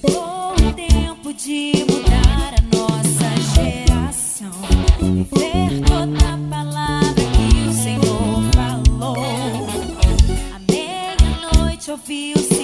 Chegou o tempo de mudar a nossa geração. Viver toda a palavra que o Senhor falou. À meia-noite ouvi. O Senhor.